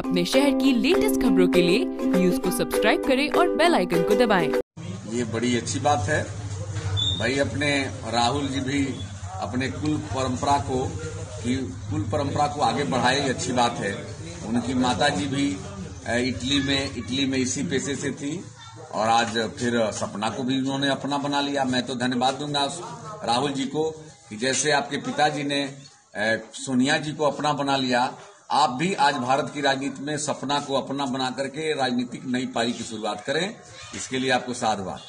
अपने शहर की लेटेस्ट खबरों के लिए न्यूज़ को सब्सक्राइब करें और बेल आइकन को दबाएँ। ये बड़ी अच्छी बात है। भाई अपने राहुल जी भी अपने कुल परंपरा को की कुल परंपरा को आगे बढ़ाए, ये अच्छी बात है। उनकी माता जी भी इटली में इटली में इसी पेशे से थी और आज फिर सपना को भी उन्होंने अपना बना लिया। मैं तो धन्यवाद दूँगा राहुल जी को कि जैसे आपके पिताजी ने सोनिया जी को अपना बना लिया आप भी आज भारत की राजनीति में सपना को अपना बना करके राजनीतिक नई पारी की शुरुआत करें। इसके लिए आपको साधुवाद।